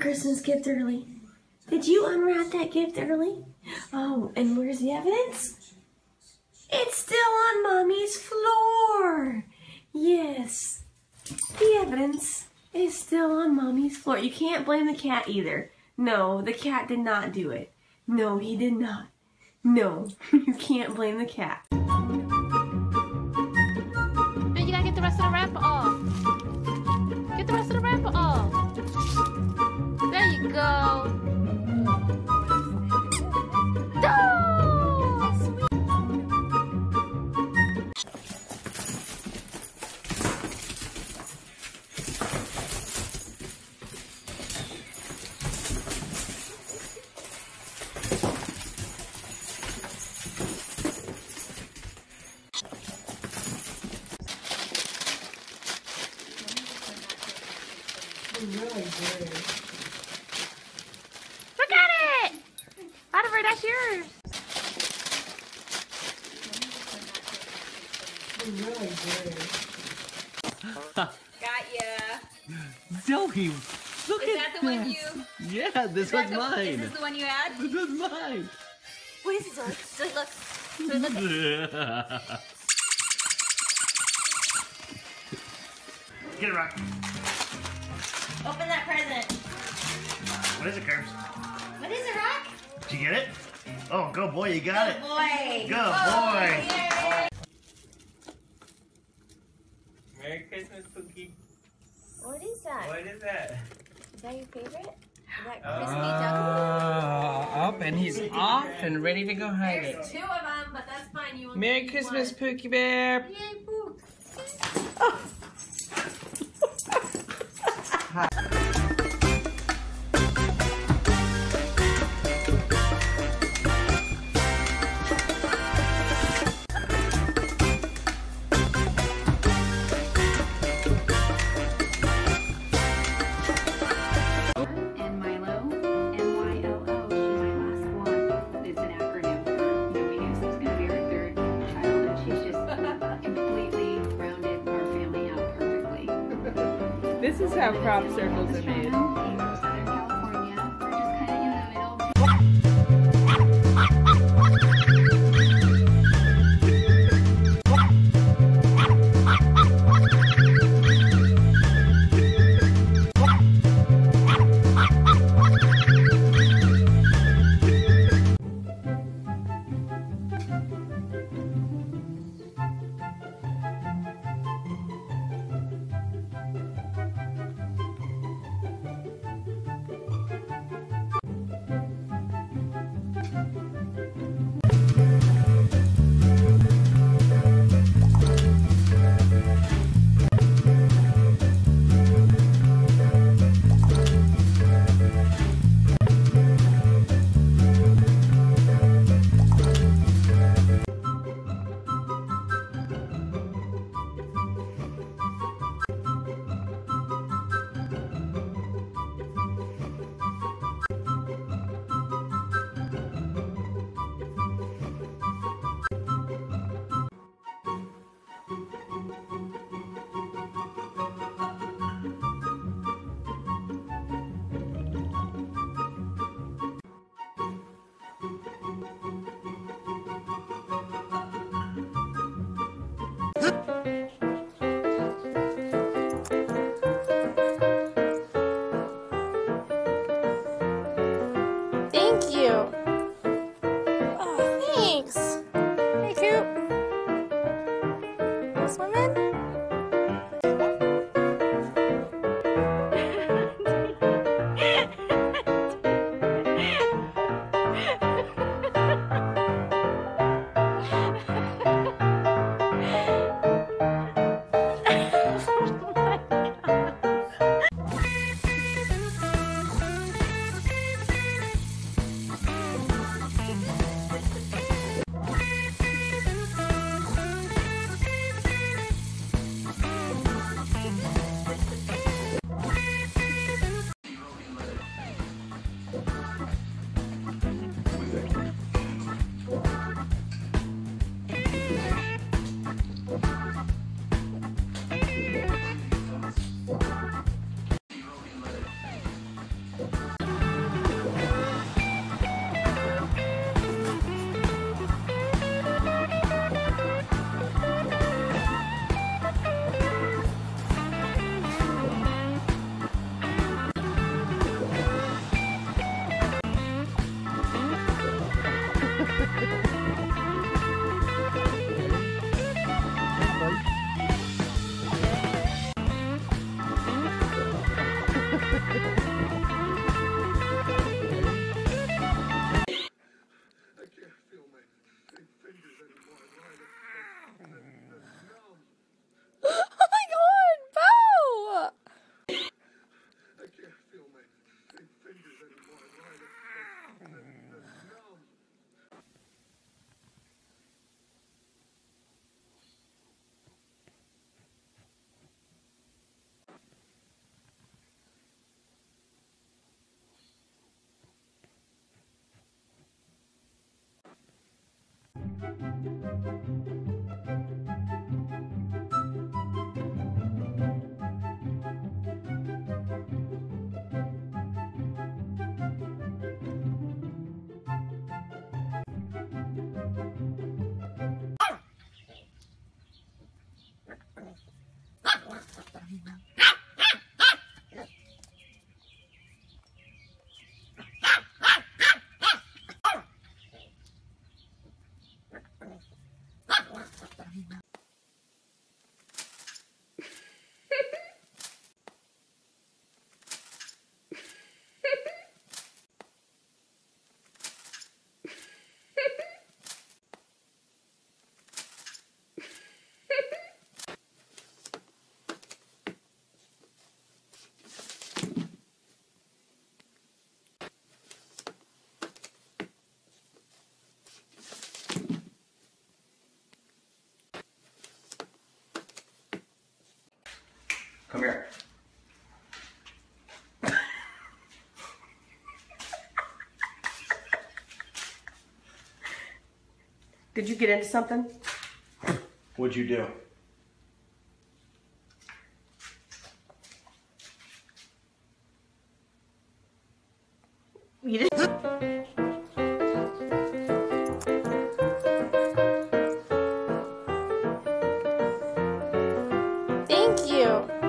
Christmas gift early? Did you unwrap that gift early? Oh, and where's the evidence? It's still on Mommy's floor. Yes, the evidence is still on Mommy's floor. You can't blame the cat either. No, the cat did not do it. No, he did not. No, you can't blame the cat. You gotta get the rest of the wrapper off. Oliver, that's yours. Got ya. Zoe, look Is at that the one this. you? Yeah, this Is, that was the, mine. is this the one you had? This was mine. What is it? Zoe? Zoe, look. Zoe, look. Get it, Rock. Open that present. What is it, Curbs? What is it, Rock? Did you get it? Oh, good boy, you got it. Boy. Good Oh, boy. yay. Merry Christmas, Pookie. What is that? What is that? Is that your favorite? Is that Uh, crispy duck? up and he's off and ready to go hide it. Two of them, but that's fine. You Merry Christmas, Pookie Bear. Yay, how crop circles are made. Ha ha ha! Come here. Did you get into something? What'd you do? You didn't. Thank you.